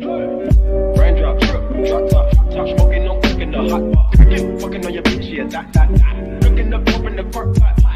Raindrop, drip, drop top, top smoking, no cooking the hot pot. Fucking on your bitch, yeah, that, that, that. Looking up, open in the park pot.